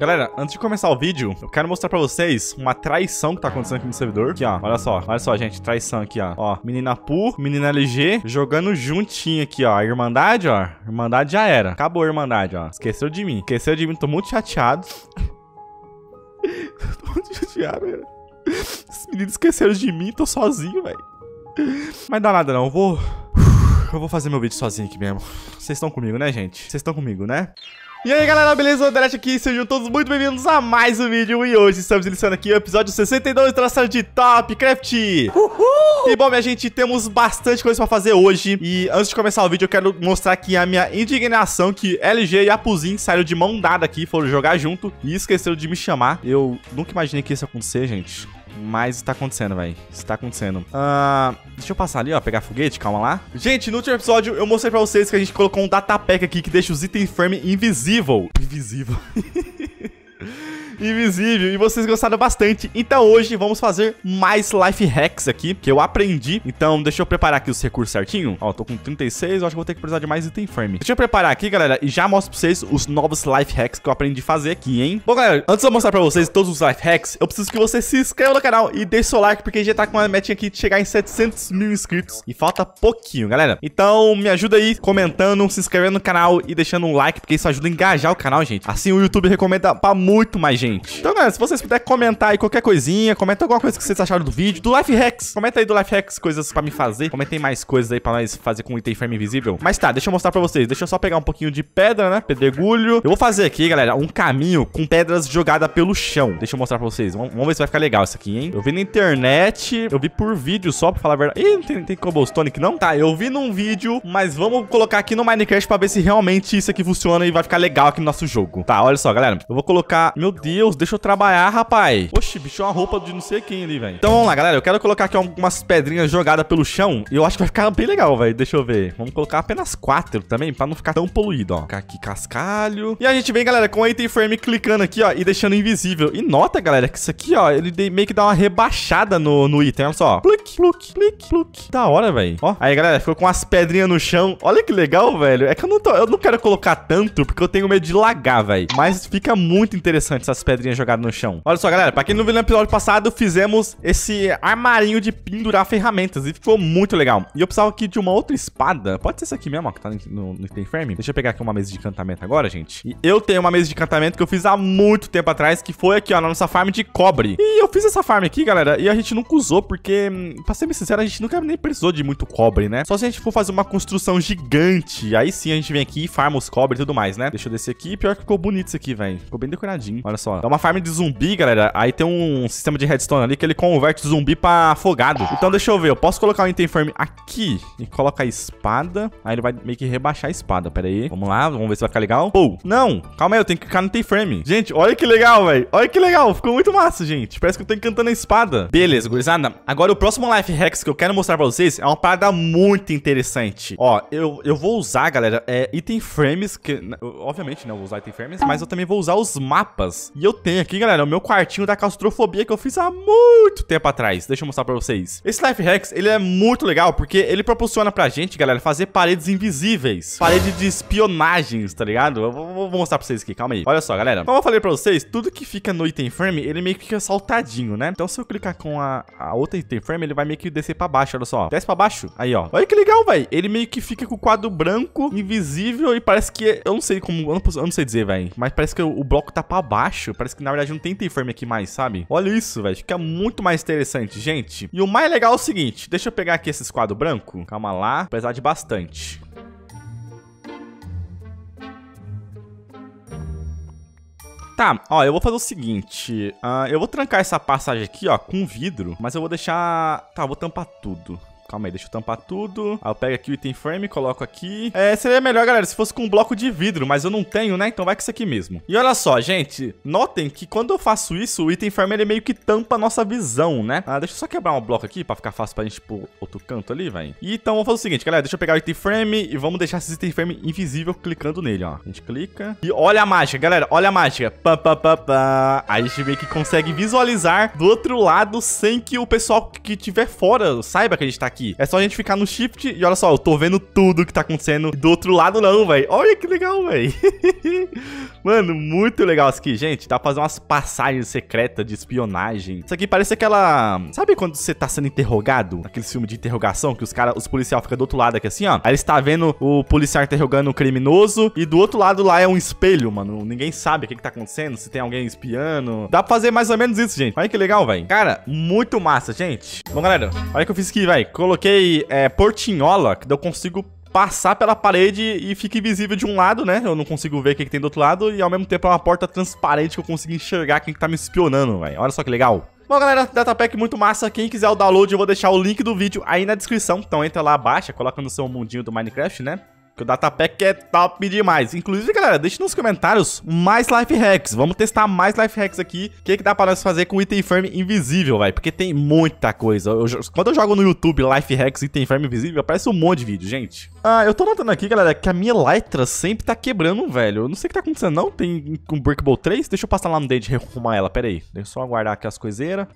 Galera, antes de começar o vídeo, eu quero mostrar pra vocês uma traição que tá acontecendo aqui no servidor. Aqui, ó. Olha só. Olha só, gente. Traição aqui, ó. Ó, menina Pu, menina LG, jogando juntinho aqui, ó. A Irmandade, ó. Irmandade já era. Acabou a Irmandade, ó. Esqueceu de mim. Esqueceu de mim. Tô muito chateado. tô muito chateado, velho. Esses meninos esqueceram de mim. Tô sozinho, velho. Mas dá nada, não. Eu vou... Eu vou fazer meu vídeo sozinho aqui mesmo. Vocês estão comigo, né, gente? Vocês estão comigo, né? E aí galera, beleza? O Delete aqui, sejam todos muito bem-vindos a mais um vídeo. E hoje estamos iniciando aqui o episódio 62 da série de Top Craft. Uhul! E bom, minha gente, temos bastante coisa pra fazer hoje. E antes de começar o vídeo, eu quero mostrar aqui a minha indignação Que LG e Apuzin saíram de mão dada aqui, foram jogar junto E esqueceram de me chamar. Eu nunca imaginei que isso ia acontecer, gente mas está acontecendo, velho. Está acontecendo. Uh, deixa eu passar ali, ó. Pegar foguete, calma lá. Gente, no último episódio eu mostrei pra vocês que a gente colocou um data pack aqui que deixa os itens frame invisível. Invisível. invisível. E vocês gostaram bastante. Então hoje vamos fazer mais life hacks aqui, que eu aprendi. Então deixa eu preparar aqui os recursos certinho. Ó, tô com 36, eu acho que vou ter que precisar de mais item frame. Deixa eu preparar aqui, galera, e já mostro pra vocês os novos life hacks que eu aprendi a fazer aqui, hein? Bom, galera, antes de eu mostrar pra vocês todos os life hacks, eu preciso que você se inscreva no canal e deixe seu like, porque já tá com uma metinha aqui de chegar em 700 mil inscritos. E falta pouquinho, galera. Então me ajuda aí comentando, se inscrevendo no canal e deixando um like, porque isso ajuda a engajar o canal, gente. Assim o YouTube recomenda pra muito mais gente. Então, galera, se vocês puderem comentar aí qualquer coisinha, comenta alguma coisa que vocês acharam do vídeo, do Life Hacks. Comenta aí do Life Hacks, coisas pra me fazer. Comentem mais coisas aí pra nós fazer com o item frame invisível. Mas tá, deixa eu mostrar pra vocês. Deixa eu só pegar um pouquinho de pedra, né? Pedregulho. Eu vou fazer aqui, galera, um caminho com pedras jogadas pelo chão. Deixa eu mostrar pra vocês. Vamos, ver se vai ficar legal isso aqui, hein? Eu vi na internet, eu vi por vídeo só, pra falar a verdade. Ih, não tem, tem cobblestone aqui não? Tá, eu vi num vídeo, mas vamos colocar aqui no Minecraft pra ver se realmente isso aqui funciona e vai ficar legal aqui no nosso jogo. Tá, olha só, galera. Eu vou colocar... Meu Deus, deixa eu trabalhar, rapaz. Oxi, bicho, é uma roupa de não sei quem ali, velho. Então vamos lá, galera. Eu quero colocar aqui algumas pedrinhas jogadas pelo chão. E eu acho que vai ficar bem legal, velho. Deixa eu ver. Vamos colocar apenas quatro também, pra não ficar tão poluído, ó. Colocar aqui cascalho. E a gente vem, galera, com o item frame clicando aqui, ó, e deixando invisível. E nota, galera, que isso aqui, ó, ele meio que dá uma rebaixada no, no item. Olha só. Pluk, pluk, pluk, pluk. Da hora, velho. Ó, aí, galera, ficou com as pedrinhas no chão. Olha que legal, velho. É que eu não, tô, eu não quero colocar tanto, porque eu tenho medo de lagar, velho. Mas fica muito interessante essas pedrinhas jogadas no chão. Olha só, galera, pra quem não viu no episódio passado, fizemos esse armarinho de pendurar ferramentas e ficou muito legal. E eu precisava aqui de uma outra espada. Pode ser essa aqui mesmo, ó, que tá no, no item frame. Deixa eu pegar aqui uma mesa de encantamento agora, gente. E eu tenho uma mesa de encantamento que eu fiz há muito tempo atrás, que foi aqui, ó, na nossa farm de cobre. E eu fiz essa farm aqui, galera, e a gente nunca usou, porque, hum, pra ser bem sincero, a gente nunca nem precisou de muito cobre, né? Só se a gente for fazer uma construção gigante, aí sim a gente vem aqui e farma os cobre e tudo mais, né? Deixa eu descer aqui. Pior que ficou bonito isso aqui, velho. Ficou bem decoradinho. Olha só. É uma farm de zumbi, galera. Aí tem um sistema de redstone ali que ele converte zumbi pra afogado. Então deixa eu ver. Eu posso colocar o item frame aqui e colocar a espada. Aí ele vai meio que rebaixar a espada. Pera aí. Vamos lá. Vamos ver se vai ficar legal. Pô, não. Calma aí. Eu tenho que clicar no item frame. Gente, olha que legal, velho. Olha que legal. Ficou muito massa, gente. Parece que eu tô encantando a espada. Beleza, gurizada. Agora o próximo life hacks que eu quero mostrar pra vocês é uma parada muito interessante. Ó, eu, eu vou usar, galera, é item frames que... Obviamente, né? Eu vou usar item frames, mas eu também vou usar os mapas. E eu tenho aqui, galera, o meu quartinho da claustrofobia que eu fiz há muito tempo atrás. Deixa eu mostrar pra vocês. Esse life hacks, ele é muito legal porque ele proporciona pra gente, galera, fazer paredes invisíveis. Parede de espionagens, tá ligado? Eu vou, vou mostrar pra vocês aqui, calma aí. Olha só, galera. Como eu falei pra vocês, tudo que fica no item frame, ele meio que fica saltadinho, né? Então se eu clicar com a, a outra item frame, ele vai meio que descer pra baixo, olha só. Desce pra baixo. Aí, ó. Olha que legal, velho. Ele meio que fica com o quadro branco, invisível e parece que... Eu não sei como... Eu não, eu não sei dizer, velho. Mas parece que o, o bloco tá pra baixo. Parece que, na verdade, não tem item frame aqui mais, sabe? Olha isso, velho. Fica muito mais interessante, gente. E o mais legal é o seguinte. Deixa eu pegar aqui esses quadros brancos. Calma lá. Apesar de bastante. Tá, ó, eu vou fazer o seguinte. Uh, eu vou trancar essa passagem aqui, ó, com vidro. Mas eu vou deixar... Tá, vou tampar tudo. Calma aí, deixa eu tampar tudo. Aí eu pego aqui o item frame, coloco aqui. É, seria melhor, galera, se fosse com um bloco de vidro, mas eu não tenho, né? Então vai com isso aqui mesmo. E olha só, gente, notem que quando eu faço isso, o item frame, ele meio que tampa a nossa visão, né? Ah, deixa eu só quebrar um bloco aqui pra ficar fácil pra gente pro outro canto ali, velho. Então, vamos fazer o seguinte, galera, deixa eu pegar o item frame e vamos deixar esse item frame invisível clicando nele, ó. A gente clica. E olha a mágica, galera, olha a mágica. Pá, pá, pá, pá. A gente vê que consegue visualizar do outro lado sem que o pessoal que estiver fora saiba que a gente tá aqui aqui. É só a gente ficar no shift e olha só, eu tô vendo tudo que tá acontecendo do outro lado não, velho. Olha que legal, velho. Mano, muito legal isso aqui, gente. Dá pra fazer umas passagens secretas de espionagem. Isso aqui parece aquela... Sabe quando você tá sendo interrogado? Aquele filme de interrogação que os caras, os policiais ficam do outro lado aqui assim, ó. Aí eles tá vendo o policial interrogando o criminoso e do outro lado lá é um espelho, mano. Ninguém sabe o que que tá acontecendo, se tem alguém espiando. Dá pra fazer mais ou menos isso, gente. Olha que legal, velho. Cara, muito massa, gente. Bom, galera, olha o que eu fiz aqui, velho. Coloquei é, portinhola, que eu consigo passar pela parede e fica invisível de um lado, né? Eu não consigo ver o que, que tem do outro lado e ao mesmo tempo é uma porta transparente que eu consigo enxergar quem que tá me espionando, velho. Olha só que legal. Bom, galera, datapack muito massa. Quem quiser o download, eu vou deixar o link do vídeo aí na descrição. Então entra lá, baixa, coloca no seu mundinho do Minecraft, né? Que o Datapack é top demais. Inclusive, galera, deixe nos comentários mais life hacks. Vamos testar mais life hacks aqui. O que, que dá pra nós fazer com item firm invisível, velho? Porque tem muita coisa. Eu, quando eu jogo no YouTube life hacks item firm invisível, aparece um monte de vídeo, gente. Ah, eu tô notando aqui, galera, que a minha Lytra sempre tá quebrando, velho. Eu não sei o que tá acontecendo, não. Tem um Breakable 3? Deixa eu passar lá no Dade e arrumar ela. Pera aí. Deixa eu só aguardar aqui as coiseiras.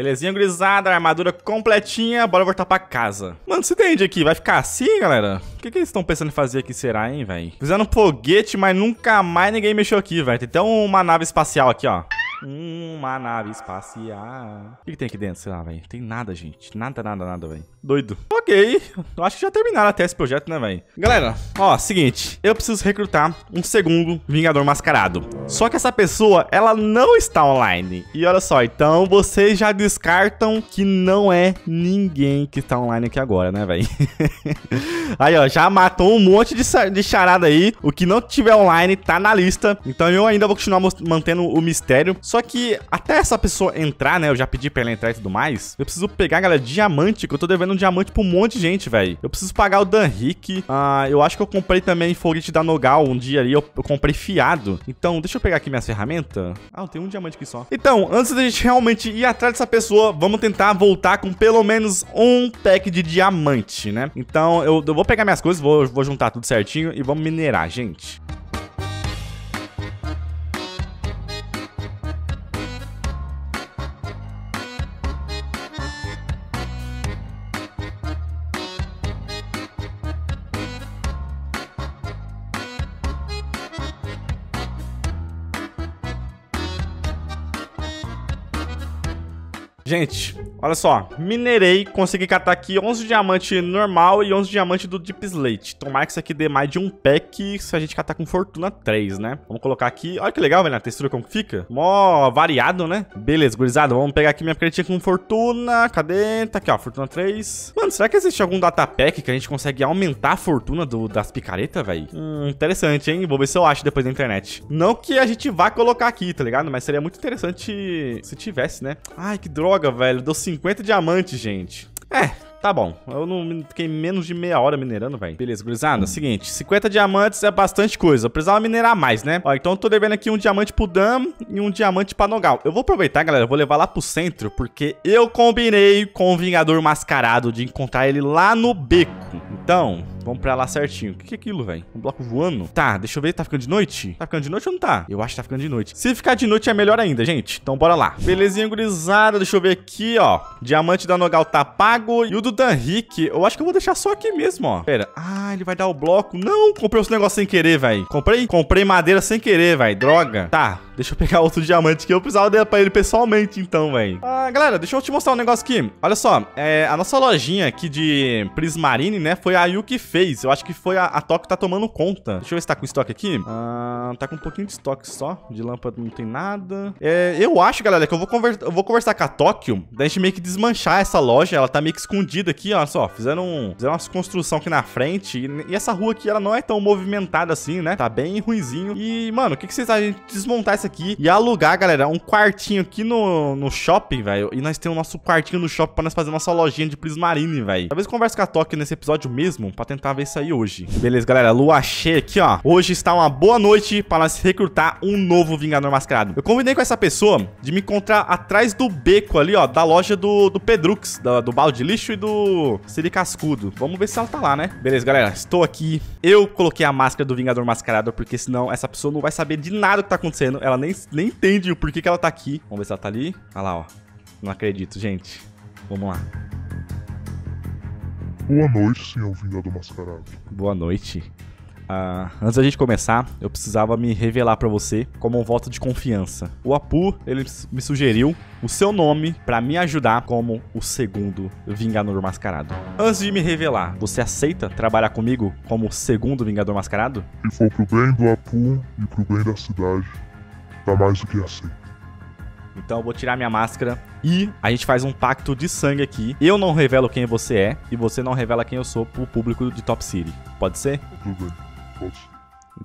Belezinha, gurizada, armadura completinha, bora voltar pra casa. Mano, se entende aqui, vai ficar assim, galera? O que, que eles estão pensando em fazer aqui, será, hein, velho? Fizeram um foguete, mas nunca mais ninguém mexeu aqui, velho. Tem até uma nave espacial aqui, ó. Uma nave espacial. O que, que tem aqui dentro? Sei lá, velho. Tem nada, gente. Nada, nada, nada, velho. Doido. Ok. Eu acho que já terminaram até esse projeto, né, velho? Galera, ó, seguinte. Eu preciso recrutar um segundo Vingador Mascarado. Só que essa pessoa, ela não está online. E olha só, então vocês já descartam que não é ninguém que está online aqui agora, né, velho? aí, ó, já matou um monte de, de charada aí. O que não tiver online tá na lista. Então eu ainda vou continuar mantendo o mistério. Só que até essa pessoa entrar, né? Eu já pedi pra ela entrar e tudo mais. Eu preciso pegar, galera, diamante, que eu tô devendo um diamante pra um monte de gente, velho. Eu preciso pagar o Dan Rick. Ah, eu acho que eu comprei também foguete da Nogal um dia ali. Eu, eu, comprei fiado. Então, deixa eu pegar aqui minhas ferramentas. Ah, tenho um diamante aqui só. Então, antes da gente realmente ir atrás dessa pessoa, vamos tentar voltar com pelo menos um pack de diamante, né? Então, eu, eu vou pegar minhas coisas, vou, vou juntar tudo certinho e vamos minerar, gente. Gente, olha só. Minerei, consegui catar aqui 11 diamante normal e 11 diamante do Deep Slate. Tomara que isso aqui dê mais de um pack se a gente catar com Fortuna 3, né? Vamos colocar aqui. Olha que legal, velho, a textura como fica. Mó variado, né? Beleza, gurizada. Vamos pegar aqui minha picaretinha com Fortuna. Cadê? Tá aqui, ó, Fortuna 3. Mano, será que existe algum data pack que a gente consegue aumentar a fortuna do, das picaretas, velho? Hum, interessante, hein? Vou ver se eu acho depois na internet. Não que a gente vá colocar aqui, tá ligado? Mas seria muito interessante se tivesse, né? Ai, que droga droga, velho. Deu 50 diamantes, gente. É, Tá bom, eu não fiquei menos de meia hora minerando, velho. Beleza, gurizada, hum. seguinte, 50 diamantes é bastante coisa, eu precisava minerar mais, né? Ó, então eu tô devendo aqui um diamante pro Dam e um diamante pra Nogal. Eu vou aproveitar, galera, eu vou levar lá pro centro, porque eu combinei com o Vingador Mascarado de encontrar ele lá no beco. Então, vamos pra lá certinho. O que, que é aquilo, velho? Um bloco voando? Tá, deixa eu ver, tá ficando de noite? Tá ficando de noite ou não tá? Eu acho que tá ficando de noite. Se ficar de noite é melhor ainda, gente. Então bora lá. Belezinha, gurizada, deixa eu ver aqui, ó. Diamante da Nogal tá pago e o do Dan Rick, eu acho que eu vou deixar só aqui mesmo, ó. Pera. Ah, ele vai dar o bloco. Não, comprei os negócios sem querer, velho. Comprei? Comprei madeira sem querer, velho. Droga. Tá, deixa eu pegar outro diamante que eu precisava dar pra ele pessoalmente, então, velho. Ah, galera, deixa eu te mostrar um negócio aqui. Olha só, é, a nossa lojinha aqui de Prismarine, né, foi a Yu que fez. Eu acho que foi a, a que tá tomando conta. Deixa eu ver se tá com estoque aqui. Ah, tá com um pouquinho de estoque só. De lâmpada não tem nada. É, eu acho, galera, que eu vou, conver eu vou conversar com a Tóquio, da gente meio que desmanchar essa loja. Ela tá meio que escondida aqui, ó, só, fizeram, um, fizeram uma construção aqui na frente, e, e, essa rua aqui, ela não é tão movimentada assim, né, tá bem ruizinho, e, mano, o que, que vocês acham de desmontar isso aqui e alugar, galera, um quartinho aqui no, no shopping, velho, e nós temos o nosso quartinho no shopping pra nós fazer nossa lojinha de Prismarine, velho. Talvez eu converse com a Tóquio nesse episódio mesmo, pra tentar tentar ver isso aí hoje. Beleza, galera. Lua cheia aqui, ó. Hoje está uma boa noite para nós recrutar um novo Vingador Mascarado. Eu combinei com essa pessoa de me encontrar atrás do beco ali, ó, da loja do, do Pedrux, do, do balde lixo e do Siri Cascudo. Vamos ver se ela tá lá, né? Beleza, galera. Estou aqui. Eu coloquei a máscara do Vingador Mascarado, porque senão essa pessoa não vai saber de nada que tá acontecendo. Ela nem, nem entende o porquê que ela tá aqui. Vamos ver se ela tá ali. Olha lá, ó. Não acredito, gente. Vamos lá. Boa noite, senhor Vingador Mascarado. Boa noite. Ah, antes da gente começar, eu precisava me revelar pra você como um voto de confiança. O Apu, ele me sugeriu o seu nome pra me ajudar como o segundo Vingador Mascarado. Antes de me revelar, você aceita trabalhar comigo como o segundo Vingador Mascarado? Se for pro bem do Apu e pro bem da cidade, tá mais do que aceito. Então eu vou tirar minha máscara e a gente faz um pacto de sangue aqui. Eu não revelo quem você é e você não revela quem eu sou pro público de Top City. Pode ser? Tudo bem, pode.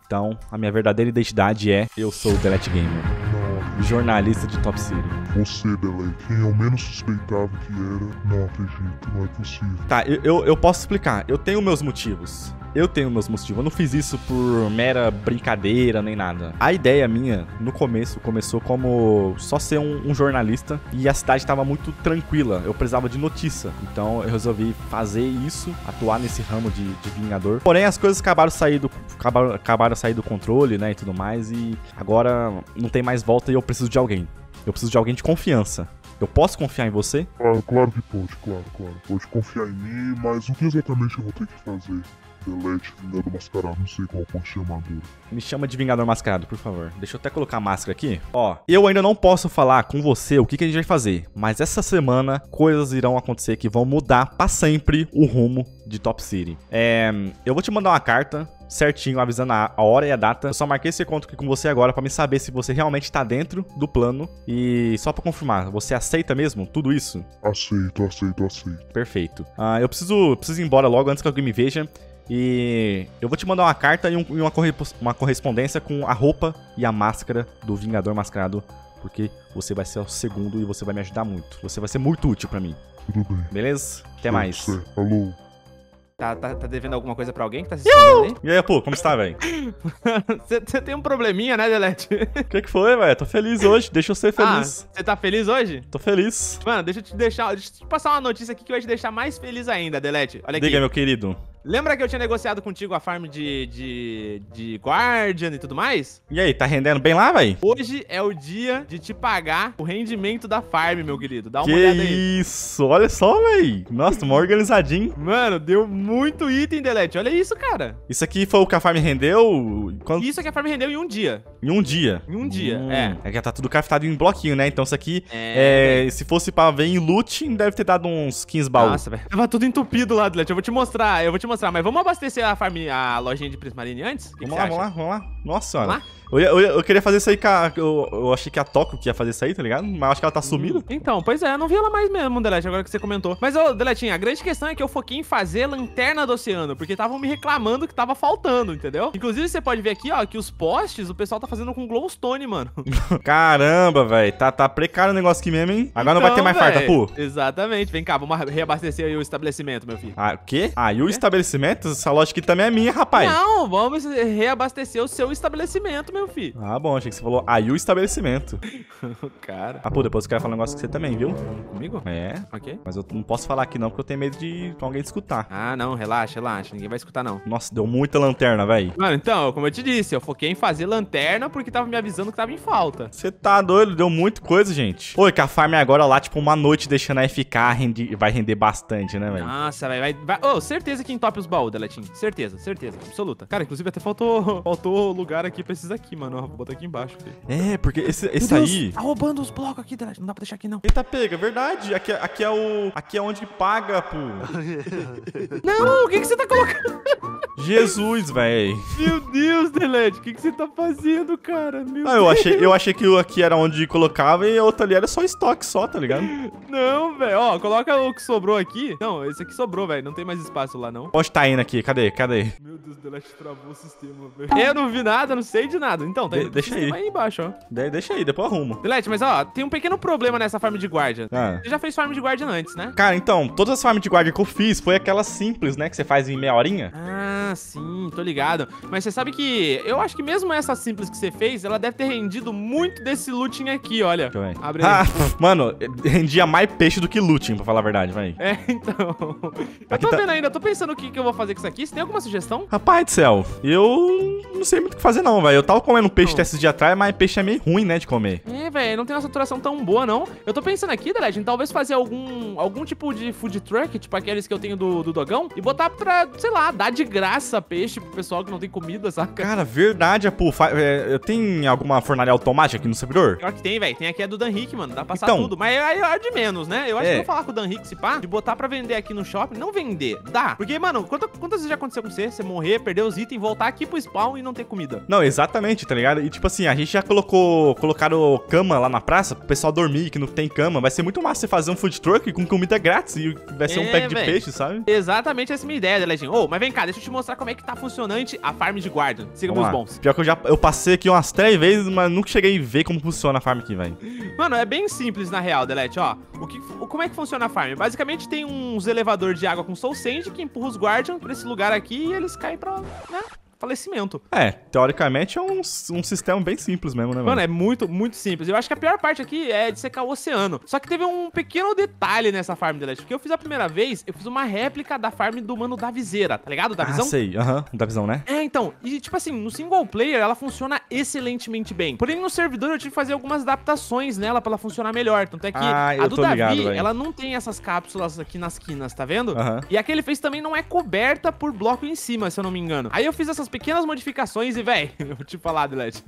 Então, a minha verdadeira identidade é eu sou o Delete Gamer, Não, jornalista de Top City. você, Delay, quem eu menos suspeitava que era, não acredito, não é possível. Tá, eu, eu, eu posso explicar. Eu tenho meus motivos. Eu tenho meus motivos. Eu não fiz isso por mera brincadeira nem nada. A ideia minha, no começo, começou como só ser um, um jornalista e a cidade estava muito tranquila. Eu precisava de notícia. Então eu resolvi fazer isso, atuar nesse ramo de, de Vingador. Porém, as coisas acabaram sair do, acabaram, acabaram sair do controle, né? E tudo mais. E agora não tem mais volta e eu preciso de alguém. Eu preciso de alguém de confiança. Eu posso confiar em você? Claro que pode, claro, claro. Pode confiar em mim, mas o que exatamente eu vou ter que fazer? Delete, Vingador Mascarado, não sei qual ponto chamador. Me chama de Vingador Mascarado, por favor. Deixa eu até colocar a máscara aqui. Ó, eu ainda não posso falar com você o que, que a gente vai fazer, mas essa semana coisas irão acontecer que vão mudar pra sempre o rumo de Top City. É, eu vou te mandar uma carta certinho, avisando a hora e a data. Eu só marquei esse encontro aqui com você agora pra me saber se você realmente tá dentro do plano. E só pra confirmar, você aceita mesmo tudo isso? Aceito, aceito, aceito. Perfeito. Ah, eu preciso, preciso ir embora logo antes que alguém me veja. E eu vou te mandar uma carta e, um- e uma, corre- uma correspondência com a roupa e a máscara do Vingador Mascarado. Porque você vai ser o segundo e você vai me ajudar muito. Você vai ser muito útil pra mim. Tudo bem. Beleza? Até mais. Alô, Tá, tá, tá devendo alguma coisa pra alguém que tá se escondendo E aí, pô, como está, velho? Você tem um probleminha, né, Delete? O que, que foi, velho? Tô feliz hoje. Deixa eu ser feliz. Você tá feliz hoje? Tô feliz. Mano, deixa eu te deixar. Deixa eu te passar uma notícia aqui que vai te deixar mais feliz ainda, Delete. Olha aqui. Diga, meu querido. Lembra que eu tinha negociado contigo a farm de, de, de Guardian e tudo mais? E aí, tá rendendo bem lá, velho? Hoje é o dia de te pagar o rendimento da farm, meu querido. Dá uma Que olhada aí. isso, olha só, velho. Nossa, mó organizadinho. Mano, deu muito item, Delete. Olha isso, cara. Isso aqui foi o que a farm rendeu quando... Isso aqui a farm rendeu em um dia. em um dia. Em um dia, Hum, é. É que tá tudo craftado em bloquinho, né? Então isso aqui, É, é, se fosse pra ver em loot, deve ter dado uns 15 baús. Nossa, velho. Tava tudo entupido lá, Delete. Eu vou te mostrar, eu vou te mostrar. Mas vamos abastecer a, farm, a lojinha de Prismarine antes? Que Vamos que lá, vamos lá, vamos lá. Nossa. Vamos Eu, ia- eu, ia- eu queria fazer isso aí com a. Eu, eu achei que a Tóquio que ia fazer isso aí, tá ligado? Mas eu acho que ela tá sumida. Então, pois é, eu não vi ela mais mesmo, Delete, agora que você comentou. Mas, ô, Deletinho, a grande questão é que eu foquei em fazer lanterna do oceano, porque estavam me reclamando que tava faltando, entendeu? Inclusive, você pode ver aqui, ó, que os postes o pessoal tá fazendo com glowstone, mano. Caramba, velho. Tá, tá precário o negócio aqui mesmo, hein? Agora não vai ter Então, mais farta, pô. Exatamente. Vem cá, vamos reabastecer aí o estabelecimento, meu filho. Ah, o quê? Ah, e o estabelecimento? Essa loja aqui também é minha, rapaz. Não, vamos reabastecer o seu estabelecimento, meu Ah, bom, achei que você falou. E o estabelecimento. Cara, Ah, pô, depois eu quero falar um negócio com você também, viu? comigo? É. Ok. Mas eu não posso falar aqui não, porque eu tenho medo de alguém escutar. Ah, não, relaxa, relaxa. Ninguém vai escutar, não. Nossa, deu muita lanterna, velho. Mano, então, como eu te disse, eu foquei em fazer lanterna porque tava me avisando que tava em falta. Você tá doido? Deu muita coisa, gente. Pô, e que a farm agora lá, tipo, uma noite deixando a FK rende- vai render bastante, né, velho? Nossa, vai, vai, vai. Oh, certeza que entope os baús, Deletinho. Certeza, certeza, absoluta. Cara, inclusive até faltou, faltou lugar aqui pra esses aqui, mano. Ó, Vou botar aqui embaixo. filho. É, porque esse, esse Deus, aí. Tá roubando os blocos aqui, Deletinho. Não dá pra deixar aqui, não. Eita, pega, verdade. Aqui, é- aqui é o. Aqui é onde paga, pô. Não, o que, que você tá colocando? Jesus, velho. Meu Deus, Delete, o que, que você tá fazendo, cara? Meu Ah, eu achei, eu achei que o aqui era onde colocava e a outra ali era só estoque só, tá ligado? Não, velho. Ó, coloca o que sobrou aqui. Não, esse aqui sobrou, velho. Não tem mais espaço lá, não. Onde tá indo aqui? Cadê? Cadê? Meu Deus, Delete travou o sistema, velho. Eu não vi nada, não sei de nada. Então, tá De- deixa aí. aí embaixo, ó. De- deixa aí, depois arrumo. Delete, mas ó, tem um pequeno problema nessa farm de guardian. Ah. Você já fez farm de guardian antes, né? Cara, então, todas as farms de guarda que eu fiz foi aquela simples, né? Que você faz em meia horinha. Ah, sim, tô ligado. Mas você sabe que eu acho que mesmo essa simples que você fez, ela deve ter rendido muito desse looting aqui, olha. Deixa eu ver. Abre. Ah, mano, rendia mais peixe do que looting, pra falar a verdade, vai. É, então. Eu tô tá- vendo ainda, eu tô pensando o que, que eu vou fazer com isso aqui. Você tem alguma sugestão? Rapaz do céu, eu não sei muito o que fazer não, velho. Eu tava comendo peixe Não. esses dias atrás, mas peixe é meio ruim, né, de comer. É, velho, não tem uma saturação tão boa, não. Eu tô pensando aqui, Delete, em talvez fazer algum, algum tipo de food truck, tipo aqueles que eu tenho do, do Dogão, e botar pra, sei lá, dar de graça peixe pro pessoal que não tem comida, saca? Cara, verdade, pô. fa- é, eu tenho alguma fornalha automática aqui no servidor? Pior que tem, velho. Tem aqui a do Dan Rick, mano. Dá pra passar Então. tudo. Mas aí é de menos, né? Eu acho É. que eu vou falar com o Dan Rick, se pá, de botar pra vender aqui no shopping. Não vender, dá. Porque, mano, quanta- quantas vezes já aconteceu com você? Você morrer, perder os itens, voltar aqui pro spawn e não ter comida. Não, exatamente, tá ligado? E tipo assim, a gente já colocou, colocaram cama lá na praça pro pessoal dormir, que não tem cama. Vai ser muito massa você fazer um food truck com comida grátis e vai ser um É, pack de véi. peixe, sabe? Exatamente essa é a minha ideia, Deledinho. Ô, mas vem cá, deixa eu te mostrar como é que tá funcionante a farm de Guardian. Siga Vamos meus lá. bons. Pior que eu já eu passei aqui umas três vezes, mas nunca cheguei a ver como funciona a farm aqui, velho. Mano, é bem simples na real, Delete, ó. O que, o- como é que funciona a farm? Basicamente tem uns elevadores de água com Soul Sand que empurra os Guardian pra esse lugar aqui e eles caem pra, né, falecimento. É, teoricamente é um, um sistema bem simples mesmo, né, mano? Mano, é muito, muito simples. Eu acho que a pior parte aqui é de secar o oceano. Só que teve um pequeno detalhe nessa farm, Delete, porque eu fiz a primeira vez, eu fiz uma réplica da farm do mano da viseira, tá ligado? Da ah, visão? sei, aham, da visão, né? É, então, e tipo assim, no single player ela funciona excelentemente bem. Porém, no servidor eu tive que fazer algumas adaptações nela pra ela funcionar melhor. Tanto é que Ah, a do Davi, ligado, ela não tem essas cápsulas aqui nas quinas, tá vendo? Aham. E a que ele fez também não é coberta por bloco em cima, se eu não me engano. Aí eu fiz essas pequenas modificações e, véi, eu vou te falar, Delete,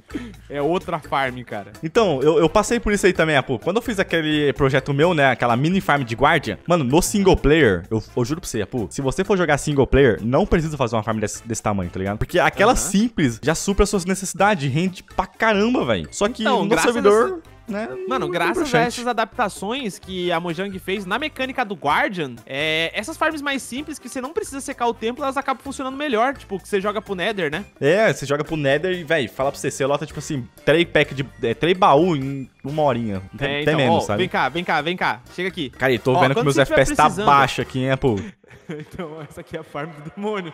é outra farm, cara. Então, eu, eu passei por isso aí também, Apu. Quando eu fiz aquele projeto meu, né, aquela mini farm de Guardian, mano, no single player, eu, eu juro pra você, Apu, se você for jogar single player, não precisa fazer uma farm desse, desse tamanho, tá ligado? Porque aquela Aham. simples já supra as suas necessidades, rende pra caramba, velho. Só que Então, no servidor, né, Mano, não graças a essas adaptações que a Mojang fez na mecânica do Guardian, é, essas farms mais simples que você não precisa secar o templo, elas acabam funcionando melhor. Tipo, que você joga pro Nether, né? É, você joga pro Nether e, velho, fala pra você, você lota, tipo assim, três pack de. É, três baú em uma horinha. Até, É, até menos, ó, sabe? Vem cá, vem cá, vem cá. Chega aqui. Cara, e tô Ó, vendo que meus FPS tá baixo aqui, hein, Apu? então, essa aqui é a farm do demônio.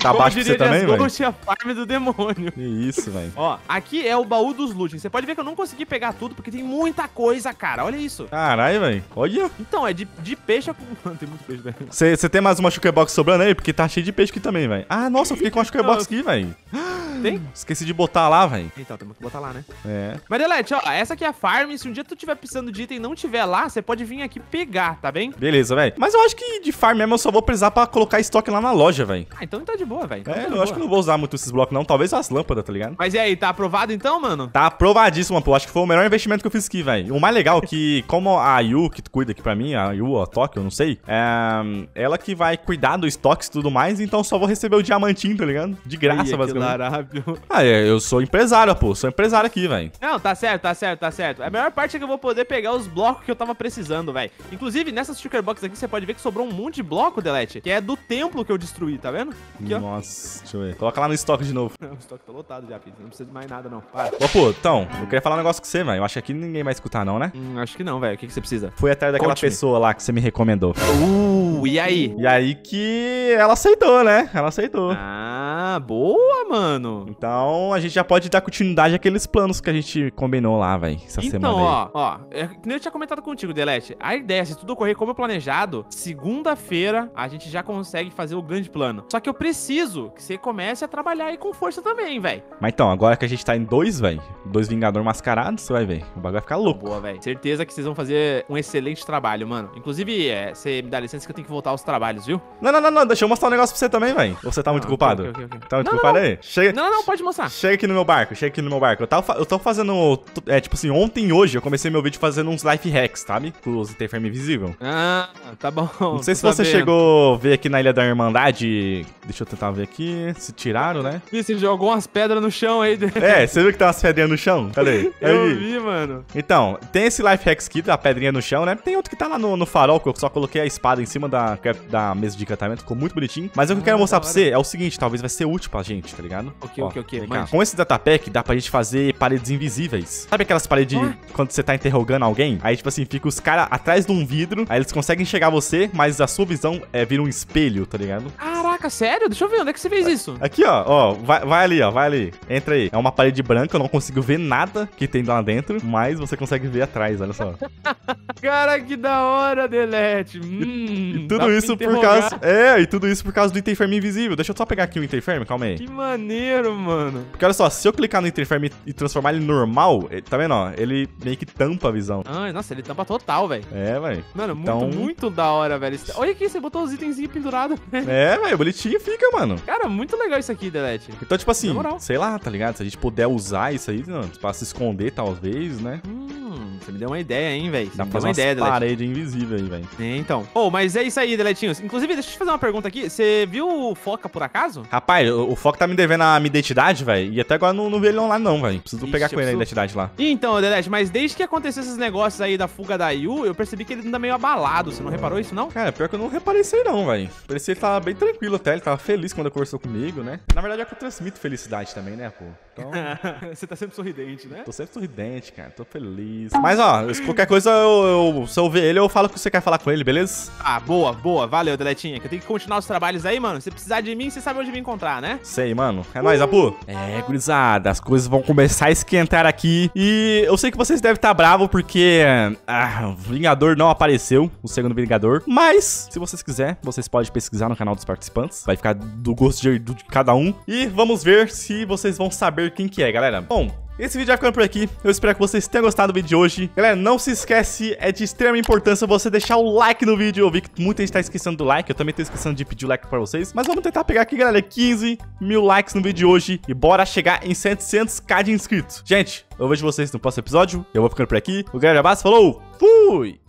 Tá baixo pra você também, velho? Ghost, é a farm do demônio. Que isso, velho. Ó, aqui é o baú dos lootings. Você pode ver que eu não consegui pegar tudo, porque tem muita coisa, cara. Olha isso. Caralho, velho. Olha. Então, é de, de peixe. Mano, tem muito peixe, velho. Você tem mais uma Sugar Box sobrando aí? Porque tá cheio de peixe aqui também, velho. Ah, nossa, eu fiquei com uma Sugar Box aqui, velho. Tem? Esqueci de botar lá, velho. Então, temos que botar lá, né? É. Mas, Delete, ó, essa aqui é a farm. Se um dia tu tiver precisando de item e não tiver lá, você pode vir aqui pegar, tá bem? Beleza, velho. Mas eu acho que de farm mesmo eu só vou precisar pra colocar estoque lá na loja, velho. Ah, então tá de boa, velho. Então É, tá eu boa. acho que não vou usar muito esses blocos, não. Talvez as lâmpadas, tá ligado? Mas e aí, tá aprovado então, mano? Tá aprovadíssimo, pô. Acho que foi o melhor investimento que eu fiz aqui, velho. O mais legal é que, como a Yu, que cuida aqui pra mim, a Yu, a Tóquio, eu não sei, é ela que vai cuidar do estoque e tudo mais, então só vou receber o diamantinho, tá ligado? De graça, aquele basicamente. larápio. Ah, é, eu sou empresário, pô. Sou empresário aqui, velho. Não, tá certo, tá certo, tá certo. A melhor parte é que eu vou poder pegar os blocos que eu tava precisando, velho. Inclusive, nessas sticker box aqui, você pode ver que sobrou um monte de bloco, Delete, que é do templo que eu destruí, tá vendo? Aqui, ó. Nossa, deixa eu ver. Coloca lá no estoque de novo. O estoque tá lotado já, Pizza. Não precisa de mais nada, não. Para. Ô, pô, então, eu queria falar um negócio com você, velho. Eu acho que aqui ninguém vai escutar, não, né? Hum, acho que não, velho. O que, que você precisa? Fui atrás daquela Conte-me. pessoa lá que você me recomendou. Uh, e aí? E aí que ela aceitou, né? Ela aceitou. Ah, boa, mano. Então a gente já pode dar continuidade àqueles planos que a gente combinou lá, velho, essa Então, semana aí. ó, ó, é, que nem eu tinha comentado contigo, Delete. A ideia, se tudo ocorrer como planejado, segunda-feira a gente já consegue fazer o grande plano. Só que eu preciso que você comece a trabalhar aí com força também, velho. Mas então, agora que a gente tá em dois, velho, dois Vingador mascarados, você vai ver. O bagulho vai ficar louco. Boa, velho. Certeza que vocês vão fazer um excelente trabalho, mano. Inclusive, é, você me dá licença que eu tenho que voltar aos trabalhos, viu? Não, não, não, não, deixa eu mostrar um negócio pra você também, velho. Ou você tá muito Ah, culpado? ok, ok, ok. Tá muito Não, culpado aí? Velho. Chega. Não, não, pode mostrar. Chega aqui no meu barco, chega aqui no meu barco. Eu tava, eu tô fazendo. É, tipo assim, ontem e hoje eu comecei meu vídeo fazendo uns life hacks, sabe? Com os interferme invisível. Ah, tá bom. Não sei se tá você chegou a ver aqui na Ilha da Irmandade. Deixa eu tentar ver aqui. Se tiraram, né? Ih, Você jogou umas pedras no chão aí. É, você viu que tem umas pedrinhas no chão? Cadê? Eu Aí. vi, mano. Então, tem esse life hacks aqui da pedrinha no chão, né? Tem outro que tá lá no, no farol, que eu só coloquei a espada em cima da, da mesa de encantamento, ficou muito bonitinho. Mas o que eu Ah, quero mostrar pra você é o seguinte, talvez vai ser útil pra gente, tá ligado? Ok, ok, mande. Com esse datapack dá pra gente fazer paredes invisíveis. Sabe aquelas paredes Ué? quando você tá interrogando alguém? Aí, tipo assim, fica os caras atrás de um vidro, aí eles conseguem enxergar você, mas a sua visão é vira um espelho, tá ligado? Caraca, sério? Deixa eu ver, onde é que você fez isso? Aqui, ó, ó, vai, vai ali, ó, vai ali. Entra aí. É uma parede branca, eu não consigo ver nada que tem lá dentro, mas você consegue ver atrás, olha só. Cara, que da hora, Delete. Hum, E tudo isso por causa. É, e tudo isso por causa do Interferme invisível. Deixa eu só pegar aqui o Interferme, calma aí. Que maneiro, mano. Porque olha só, se eu clicar no Interferme e transformar ele normal, ele- tá vendo, ó? Ele meio que tampa a visão. Ai, nossa, ele tampa total, velho. É, velho. Mano, muito, Então- muito da hora, velho. Olha aqui, você botou os itens pendurados. É, velho, bonitinho fica, mano. Cara, muito legal isso aqui, Delete. Então, tipo assim, sei lá, tá ligado? Se a gente puder usar isso aí, não, pra se esconder, talvez, né? Hum, você me deu uma ideia, hein, velho. Dá pra deu fazer uma ideia, Delete. paredes invisíveis aí, velho. É, então. Oh, mas é isso aí, Deletinhos. Inclusive, deixa eu te fazer uma pergunta aqui. Você viu o Foca por acaso? Rapaz, o, o Foco tá me devendo a minha identidade, velho. E até agora não, não vi ele online, não, velho. Preciso Ixi, pegar com ele a identidade lá. Então, Delete, mas desde que aconteceu esses negócios aí da fuga da Yu, eu percebi que ele anda meio abalado. Você não reparou isso, não? Cara, pior que eu não reparei isso aí não, velho. Parecia que ele tava bem tranquilo até, ele tava feliz quando conversou comigo, né? Na verdade é que eu transmito felicidade também, né, pô? Então, você tá sempre sorridente, né? tô sempre sorridente, cara, tô feliz. Mas ó, se qualquer coisa, eu, eu- se eu ver ele, eu falo que você quer falar com ele, beleza? Ah, boa, boa. Valeu, Deletinha. Que eu tenho que continuar os trabalhos aí, mano. Se precisar de mim, você sabe onde me encontrar, né? Sei, mano. É nóis, Apu. É, gurizada, as coisas vão começar a esquentar aqui. E eu sei que vocês devem estar bravos porque ah, o Vingador não apareceu, o segundo Vingador. Mas, se vocês quiserem, vocês podem pesquisar no canal dos participantes. Vai ficar do gosto de, de cada um. E vamos ver se vocês vão saber quem que é, galera. Bom, esse vídeo vai ficando por aqui. Eu espero que vocês tenham gostado do vídeo de hoje. Galera, não se esquece, é de extrema importância você deixar o like no vídeo. Eu vi que muita gente tá esquecendo do like. Eu também tô esquecendo de pedir o like pra vocês. Mas vamos tentar pegar aqui, galera, 15 mil likes no vídeo de hoje. E bora chegar em 700k de inscritos. Gente, eu vejo vocês no próximo episódio. Eu vou ficando por aqui. Um grande abraço, falou! Fui!